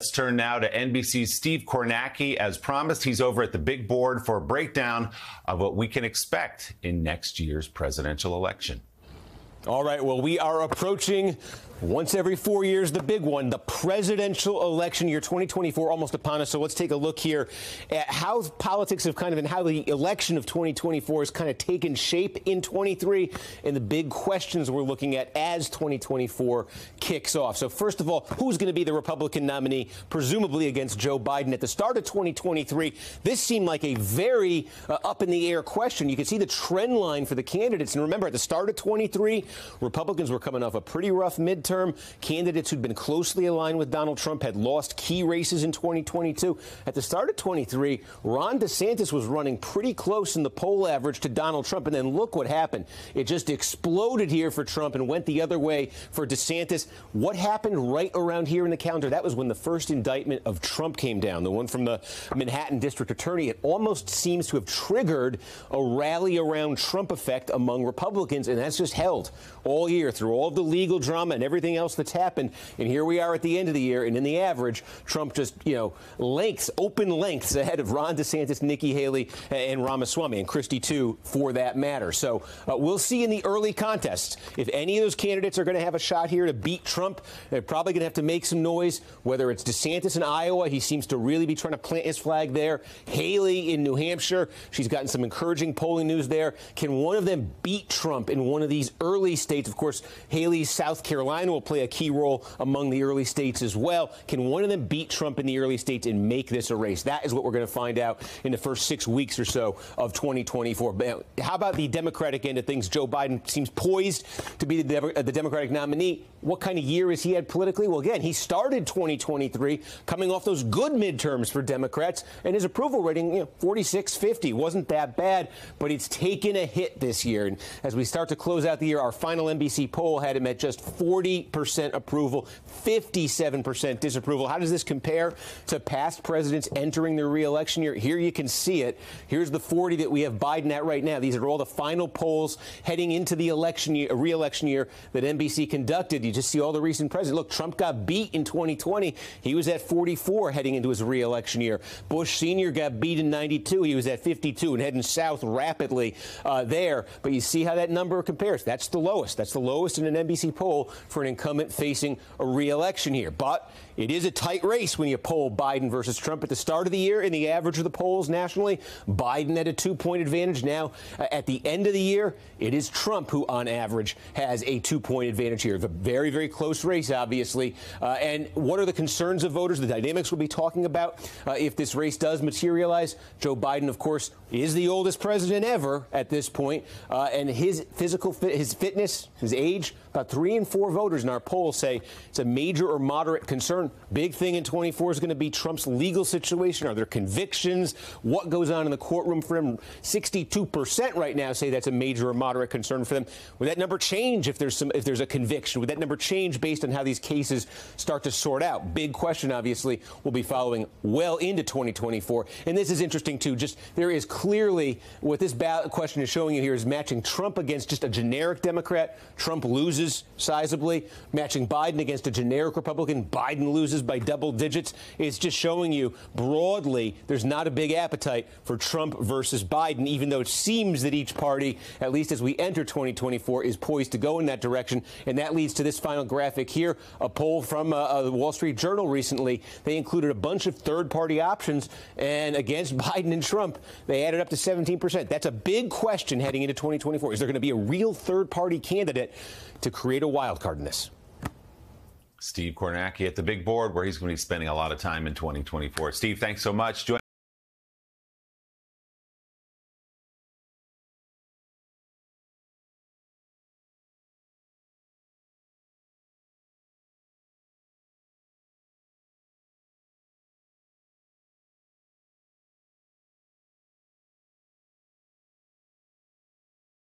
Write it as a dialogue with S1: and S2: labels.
S1: Let's turn now to NBC's Steve Kornacki. As promised, he's over at the big board for a breakdown of what we can expect in next year's presidential election.
S2: All right, well, we are approaching once every four years, the big one, the presidential election year 2024, almost upon us. So let's take a look here at how politics have kind of and how the election of 2024 has kind of taken shape in 23 and the big questions we're looking at as 2024 kicks off. So, first of all, who's going to be the Republican nominee, presumably against Joe Biden at the start of 2023? This seemed like a very uh, up in the air question. You can see the trend line for the candidates. And remember, at the start of 23, Republicans were coming off a pretty rough midterm term. Candidates who'd been closely aligned with Donald Trump had lost key races in 2022. At the start of 23, Ron DeSantis was running pretty close in the poll average to Donald Trump. And then look what happened. It just exploded here for Trump and went the other way for DeSantis. What happened right around here in the calendar? That was when the first indictment of Trump came down, the one from the Manhattan district attorney. It almost seems to have triggered a rally around Trump effect among Republicans, and that's just held all year through all of the legal drama and everything everything else that's happened. And here we are at the end of the year, and in the average, Trump just, you know, lengths, open lengths ahead of Ron DeSantis, Nikki Haley, and Ramaswamy, and Christie, too, for that matter. So uh, we'll see in the early contests if any of those candidates are going to have a shot here to beat Trump. They're probably going to have to make some noise, whether it's DeSantis in Iowa. He seems to really be trying to plant his flag there. Haley in New Hampshire. She's gotten some encouraging polling news there. Can one of them beat Trump in one of these early states? Of course, Haley's South Carolina will play a key role among the early states as well. Can one of them beat Trump in the early states and make this a race? That is what we're going to find out in the first six weeks or so of 2024. But how about the Democratic end of things? Joe Biden seems poised to be the, uh, the Democratic nominee. What kind of year has he had politically? Well, again, he started 2023 coming off those good midterms for Democrats, and his approval rating, you know, 46 50, wasn't that bad, but it's taken a hit this year. And as we start to close out the year, our final NBC poll had him at just 40 percent approval, 57% disapproval. How does this compare to past presidents entering their reelection year? Here you can see it. Here's the 40 that we have Biden at right now. These are all the final polls heading into the election year, reelection year that NBC conducted. You just see all the recent presidents. Look, Trump got beat in 2020. He was at 44 heading into his reelection year. Bush Sr. got beat in 92. He was at 52 and heading south rapidly uh, there. But you see how that number compares. That's the lowest. That's the lowest in an NBC poll for an incumbent facing a reelection here. But it is a tight race when you poll Biden versus Trump at the start of the year. In the average of the polls nationally, Biden had a two point advantage. Now, uh, at the end of the year, it is Trump who, on average, has a two point advantage here. It's a very, very close race, obviously. Uh, and what are the concerns of voters? The dynamics we'll be talking about uh, if this race does materialize. Joe Biden, of course, is the oldest president ever at this point, uh, and his physical, fit, his fitness, his age, about three and four voters in our poll say it's a major or moderate concern. Big thing in 24 is going to be Trump's legal situation. Are there convictions? What goes on in the courtroom for him? 62% right now say that's a major or moderate concern for them. Would that number change if there's some if there's a conviction? Would that number change based on how these cases start to sort out? Big question, obviously, we'll be following well into 2024. And this is interesting too. Just there is clearly what this ballot question is showing you here is matching Trump against just a generic Democrat. Trump loses sizably. Matching Biden against a generic Republican. Biden loses by double digits. It's just showing you broadly there's not a big appetite for Trump versus Biden, even though it seems that each party, at least as we enter 2024, is poised to go in that direction. And that leads to this final graphic here a poll from uh, uh, the Wall Street Journal recently. They included a bunch of third party options, and against Biden and Trump, they added up to 17%. That's a big question heading into 2024. Is there going to be a real third party candidate create a wild card in this?
S1: Steve Kornacki at the big board, where he's going to be spending a lot of time in 2024. Steve, thanks so much. Join